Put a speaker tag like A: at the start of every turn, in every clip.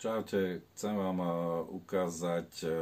A: Čaute, chcem vám eh, ukázať eh,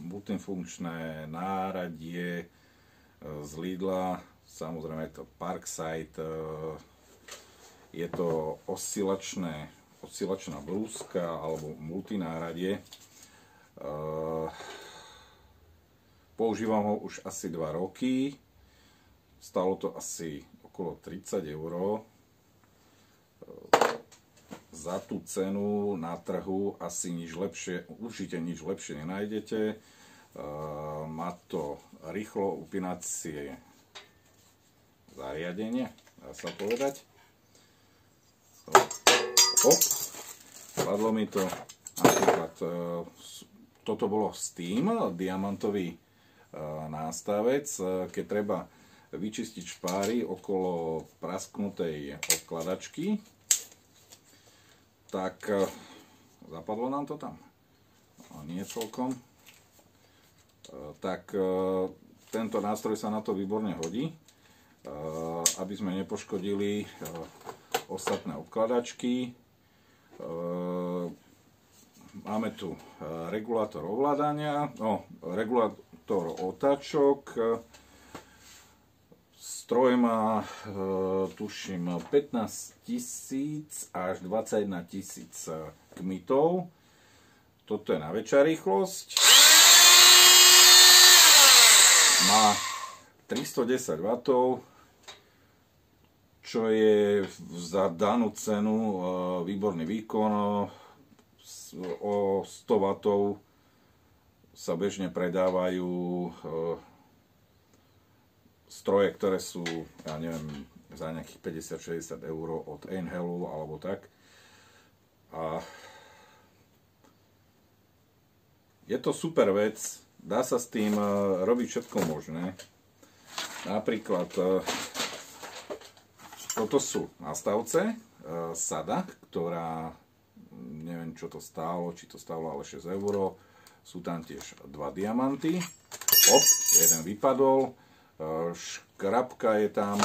A: multifunkčné náradie eh, z Lidla, samozrejme je to Parkside, je to oscilačné, oscilačná blúzka alebo multináradie. Používam ho už asi 2 roky, stalo to asi okolo 30 eur za tú cenu na trhu asi nič lepšie, určite nič lepšie nenájdete. Má to rýchlo upínacie zariadenie, dá sa povedať. Hop, padlo mi to napríklad, e, toto bolo Steam, diamantový e, nástavec, e, keď treba vyčistiť špáry okolo prasknutej odkladačky, tak e, zapadlo nám to tam. A nie celkom. E, tak e, tento nástroj sa na to výborne hodí, aby sme nepoškodili ostatné obkladačky. Máme tu regulátor ovládania, no, regulátor otáčok, Stroj má, e, tuším, 15 tisíc až 21 tisíc e, kmitov. Toto je na väčšia rýchlosť. Má 310 W, čo je za danú cenu e, výborný výkon. O 100 W sa bežne predávajú stroje, ktoré sú, ja neviem, za nejakých 50-60 eur od Einhelu alebo tak. A je to super vec, dá sa s tým e, robiť všetko možné. Napríklad e, toto sú nastavce e, Sada, ktorá neviem čo to stálo, či to stálo ale 6 eur. Sú tam tiež dva diamanty. Op, jeden vypadol škrabka je tam,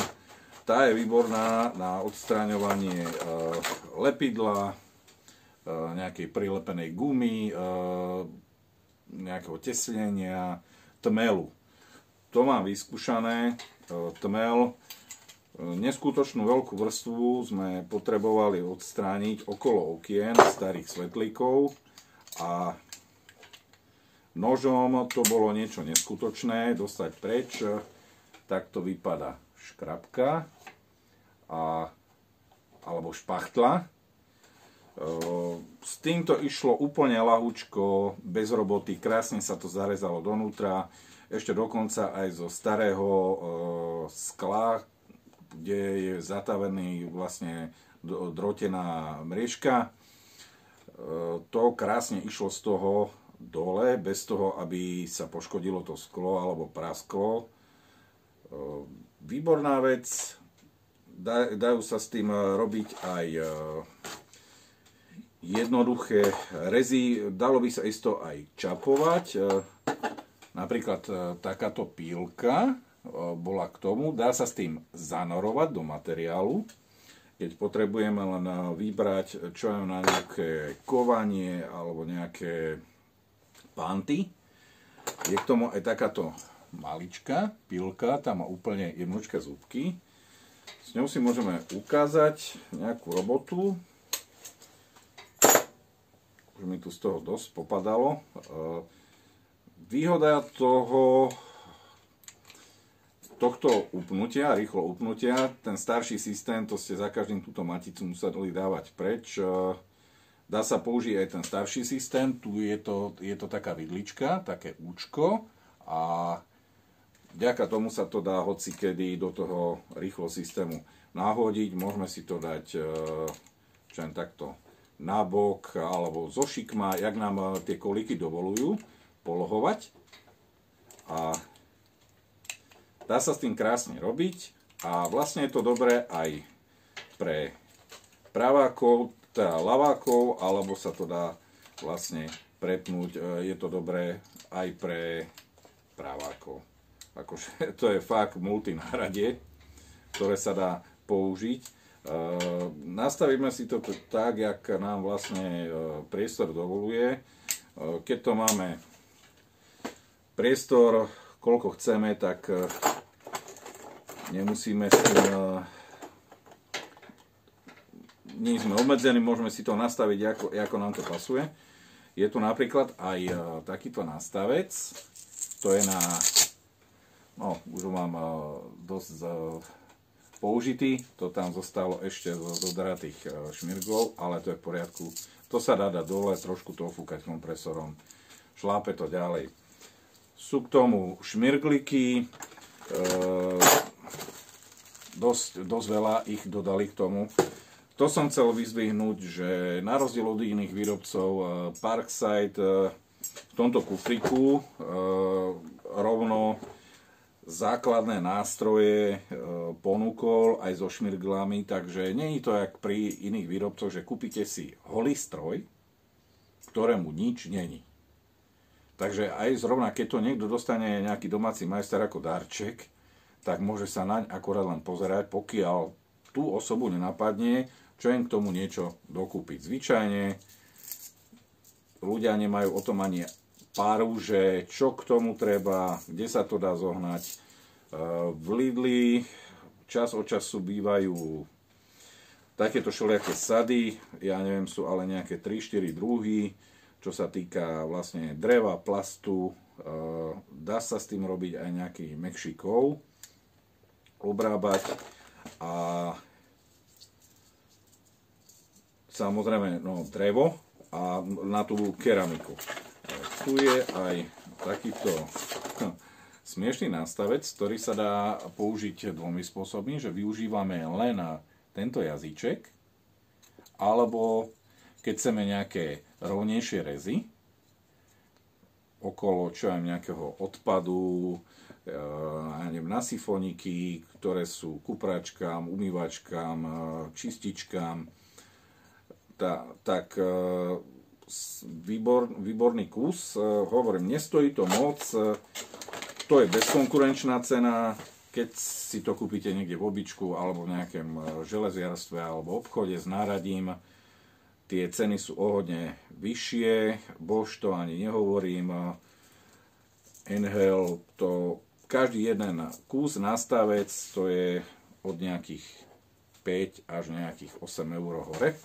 A: tá je výborná na odstraňovanie e, lepidla, e, nejakej prilepenej gumy, e, nejakého teslenia, tmelu. To mám vyskúšané, tmel, neskutočnú veľkú vrstvu sme potrebovali odstrániť okolo okien starých svetlíkov a nožom to bolo niečo neskutočné, dostať preč takto vypadá škrabka a, alebo špachtla. E, s týmto išlo úplne lahúčko, bez roboty, krásne sa to zarezalo donútra, ešte dokonca aj zo starého e, skla, kde je zatavený vlastne drotená mriežka. E, to krásne išlo z toho dole, bez toho, aby sa poškodilo to sklo alebo prasklo. Výborná vec, dajú sa s tým robiť aj jednoduché rezy, dalo by sa isto aj čapovať, napríklad takáto pílka bola k tomu, dá sa s tým zanorovať do materiálu, keď potrebujeme len vybrať čo je na nejaké kovanie alebo nejaké panty. Je k tomu aj takáto malička pilka, tam má úplne jednočké zúbky. S ňou si môžeme ukázať nejakú robotu. Už mi tu z toho dosť popadalo. E, výhoda toho tohto upnutia, rýchlo upnutia, ten starší systém, to ste za každým túto maticu museli dávať preč. E, dá sa použiť aj ten starší systém, tu je to, je to taká vidlička, také účko a Vďaka tomu sa to dá hoci kedy do toho rýchlo systému nahodiť. Môžeme si to dať e, čo len takto nabok alebo zo šikma, jak nám e, tie kolíky dovolujú polohovať. A dá sa s tým krásne robiť a vlastne je to dobré aj pre pravákov, teda lavákov, alebo sa to dá vlastne prepnúť. E, je to dobré aj pre pravákov. Akože to je fakt multináradie, ktoré sa dá použiť. nastavíme si to tak, jak nám vlastne priestor dovoluje. Keď to máme priestor, koľko chceme, tak nemusíme s tým nie sme obmedzení, môžeme si to nastaviť, ako, ako nám to pasuje. Je tu napríklad aj takýto nastavec, to je na, no už ho mám dosť použitý, to tam zostalo ešte zo zodratých e, šmirgov, ale to je v poriadku. To sa dá dať dole, trošku to ofúkať kompresorom, šlápe to ďalej. Sú k tomu šmirgliky, dosť, dosť veľa ich dodali k tomu. To som chcel vyzvihnúť, že na rozdiel od iných výrobcov Parkside v tomto kufriku rovno základné nástroje e, ponúkol aj so šmirglami, takže je to jak pri iných výrobcoch, že kúpite si holý stroj, ktorému nič není. Takže aj zrovna, keď to niekto dostane nejaký domáci majster ako darček, tak môže sa naň akorát len pozerať, pokiaľ tú osobu nenapadne, čo im k tomu niečo dokúpiť. Zvyčajne ľudia nemajú o tom ani páru, že čo k tomu treba, kde sa to dá zohnať. E, v Lidli čas od času bývajú takéto všelijaké sady, ja neviem, sú ale nejaké 3-4 druhy, čo sa týka vlastne dreva, plastu, e, dá sa s tým robiť aj nejaký mekší kov, obrábať a samozrejme no, drevo a na tú keramiku tu je aj takýto smiešný nástavec, ktorý sa dá použiť dvomi spôsobmi, že využívame len tento jazyček, alebo keď chceme nejaké rovnejšie rezy, okolo čo aj nejakého odpadu, neviem, na sifoniky, ktoré sú kupračkám, umývačkám, eh, čističkám, tak eh, výbor, výborný kus. E, hovorím, nestojí to moc, e, to je bezkonkurenčná cena, keď si to kúpite niekde v običku alebo v nejakém e, železiarstve alebo obchode s náradím, tie ceny sú o hodne vyššie, Bož to ani nehovorím, Enhel to každý jeden kus nastavec to je od nejakých 5 až nejakých 8 eur hore.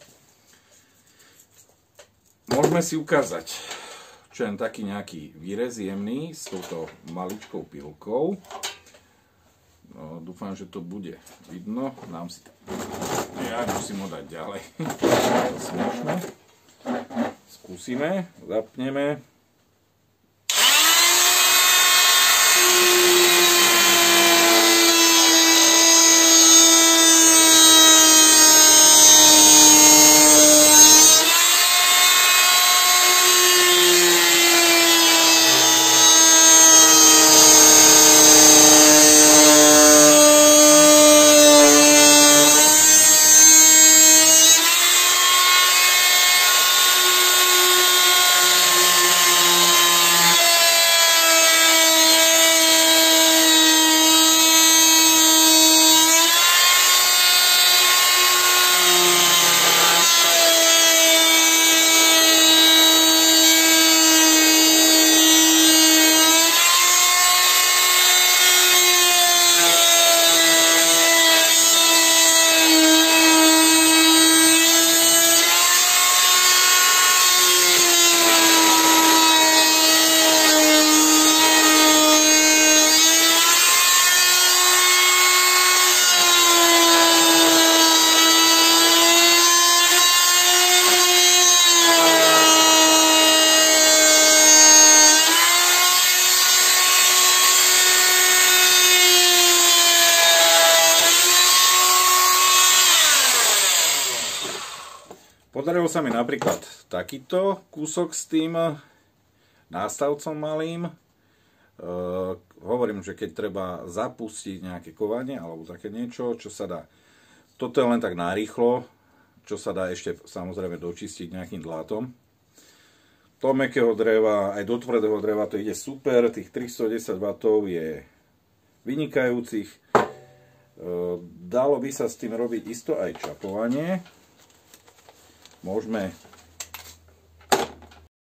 A: Môžeme si ukázať čo len taký nejaký výrez jemný s touto maličkou pilkou. No, dúfam, že to bude vidno. Nám si... Ja musím ho dať ďalej. Skúsime, zapneme. Podarilo sa mi napríklad takýto kúsok s tým nástavcom malým. E, hovorím, že keď treba zapustiť nejaké kovanie alebo také niečo, čo sa dá. Toto je len tak narýchlo, čo sa dá ešte samozrejme dočistiť nejakým dlátom. Do mekého dreva, aj do tvrdého dreva to ide super, tých 310 W je vynikajúcich. dalo by sa s tým robiť isto aj čapovanie. Môžeme